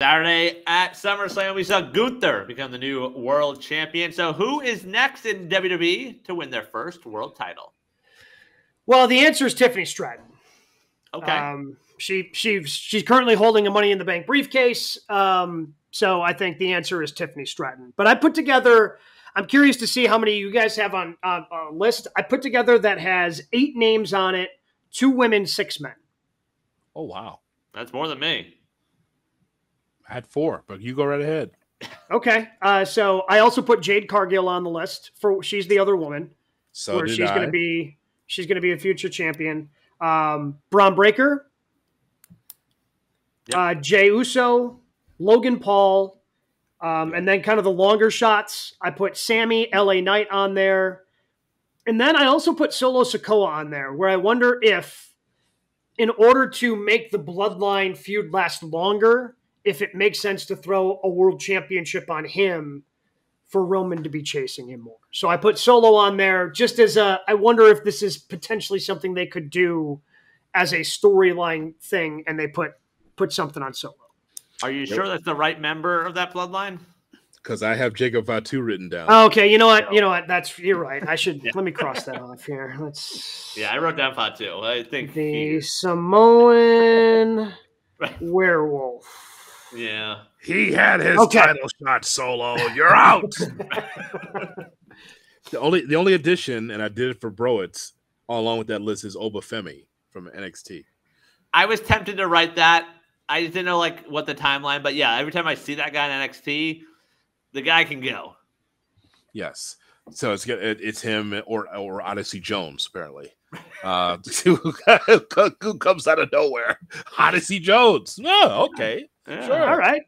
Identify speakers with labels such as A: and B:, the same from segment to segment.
A: Saturday at SummerSlam, we saw Gunther become the new world champion. So, who is next in WWE to win their first world title?
B: Well, the answer is Tiffany Stratton.
A: Okay.
B: Um, she she she's currently holding a Money in the Bank briefcase. Um, so I think the answer is Tiffany Stratton. But I put together. I'm curious to see how many you guys have on on a list. I put together that has eight names on it: two women, six men.
C: Oh wow,
A: that's more than me.
C: I had four, but you go right ahead.
B: Okay. Uh, so I also put Jade Cargill on the list for she's the other woman.
C: So
B: where
C: did
B: she's
C: I.
B: going to be she's going to be a future champion. Um, Bron Breakker,
A: Yep.
B: uh, Jey Uso, Logan Paul, um, and then kind of the longer shots. I put Sami, LA Knight on there, and then I also put Solo Sikoa on there, where I wonder if, in order to make the Bloodline feud last longer, if it makes sense to throw a world championship on him for Roman to be chasing him more. So I put Solo on there just as a. I wonder if this is potentially something they could do as a storyline thing, and they put put something on Solo.
A: Are you sure that's the right member of that bloodline?
C: Because I have Jacob Fatu written down.
B: Oh, okay, you know what? You know what? That's you're right. I should let me cross that off here. Let's
A: Yeah, I wrote down Fatu. I think.
B: the
A: he-
B: Samoan werewolf.
A: Yeah.
C: He had his
B: Okay.
C: title shot solo. You're out. the only the only addition, and I did it for Broitz, along with that list, is Oba Femi from NXT.
A: I was tempted to write that. I just didn't know like what the timeline, but yeah, every time I see that guy in NXT, the guy can go.
C: Yes. So it's it, it's him or or Odyssey Jones apparently. Uh, who who comes out of nowhere? Odyssey Jones. Oh, okay.
A: Yeah.
C: Sure.
B: All right.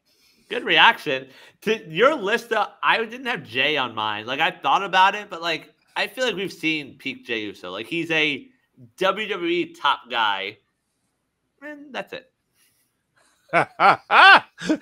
A: Good reaction to your list. I didn't have Jey on mine. Like I thought about it, but like I feel like we've seen peak Jey Uso. Like he's a WWE top guy, and that's it.